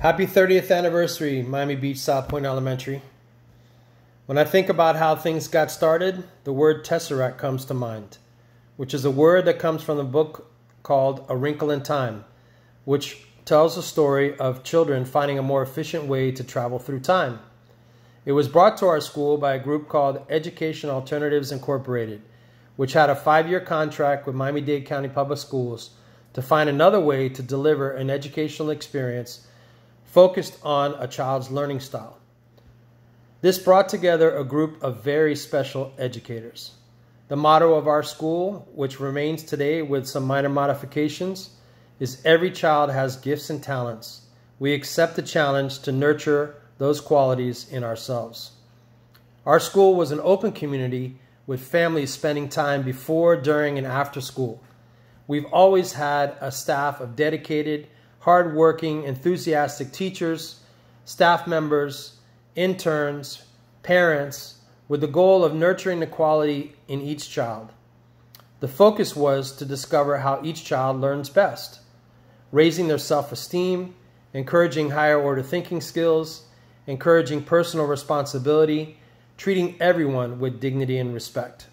Happy 30th anniversary, Miami Beach South Pointe Elementary. When I think about how things got started, the word tesseract comes to mind, which is a word that comes from the book called A Wrinkle in Time, which tells the story of children finding a more efficient way to travel through time. It was brought to our school by a group called Education Alternatives Incorporated, which had a five year contract with Miami Dade County Public Schools to find another way to deliver an educational experience focused on a child's learning style. This brought together a group of very special educators. The motto of our school, which remains today with some minor modifications, is Every child has gifts and talents. We accept the challenge to nurture those qualities in ourselves. Our school was an open community with families spending time before, during, and after school. We've always had a staff of dedicated, hardworking, enthusiastic teachers, staff members, interns, parents, with the goal of nurturing the quality in each child. The focus was to discover how each child learns best, raising their self esteem, encouraging higher order thinking skills, encouraging personal responsibility, treating everyone with dignity and respect.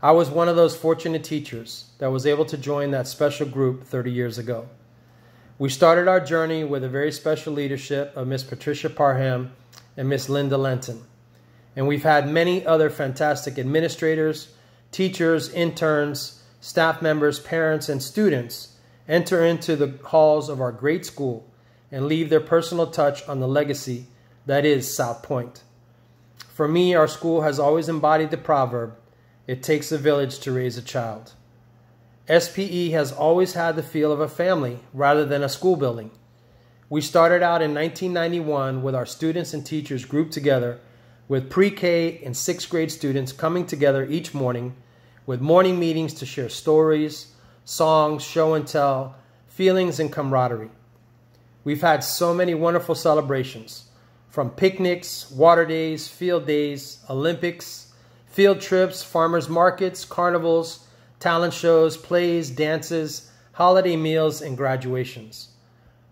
I was one of those fortunate teachers that was able to join that special group 30 years ago. We started our journey with a very special leadership of Miss Patricia Parham and Miss Linda Lenton. And we've had many other fantastic administrators, teachers, interns, staff members, parents, and students enter into the halls of our great school and leave their personal touch on the legacy that is South Pointe. For me, our school has always embodied the proverb, it takes a village to raise a child. SPE has always had the feel of a family rather than a school building. We started out in 1991 with our students and teachers grouped together with pre-K and sixth grade students coming together each morning with morning meetings to share stories, songs, show and tell, feelings, and camaraderie. We've had so many wonderful celebrations from picnics, water days, field days, Olympics, field trips, farmers markets, carnivals, talent shows, plays, dances, holiday meals, and graduations.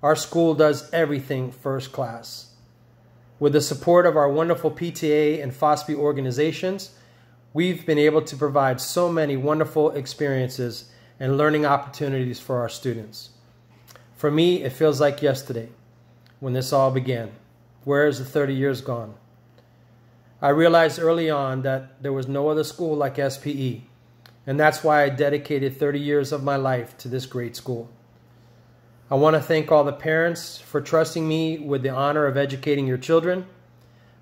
Our school does everything first class. With the support of our wonderful PTA and FOSPE organizations, we've been able to provide so many wonderful experiences and learning opportunities for our students. For me, it feels like yesterday when this all began. Where is the 30 years gone? I realized early on that there was no other school like SPE and that's why I dedicated 30 years of my life to this great school. I want to thank all the parents for trusting me with the honor of educating your children.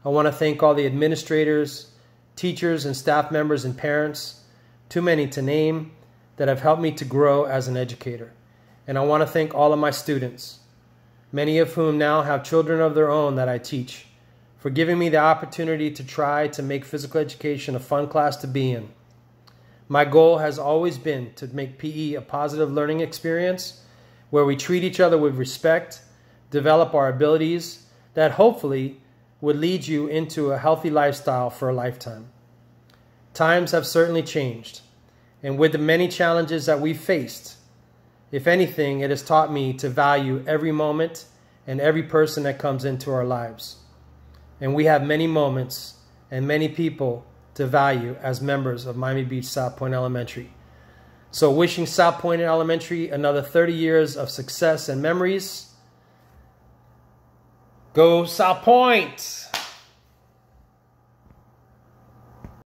I want to thank all the administrators, teachers, and staff members and parents, too many to name, that have helped me to grow as an educator. And I want to thank all of my students, many of whom now have children of their own that I teach, for giving me the opportunity to try to make physical education a fun class to be in. My goal has always been to make PE a positive learning experience where we treat each other with respect, develop our abilities that hopefully would lead you into a healthy lifestyle for a lifetime. Times have certainly changed, and with the many challenges that we've faced, if anything, it has taught me to value every moment and every person that comes into our lives. And we have many moments and many people to value as members of Miami Beach South Pointe Elementary. So, wishing South Pointe Elementary another 30 years of success and memories. Go South Pointe!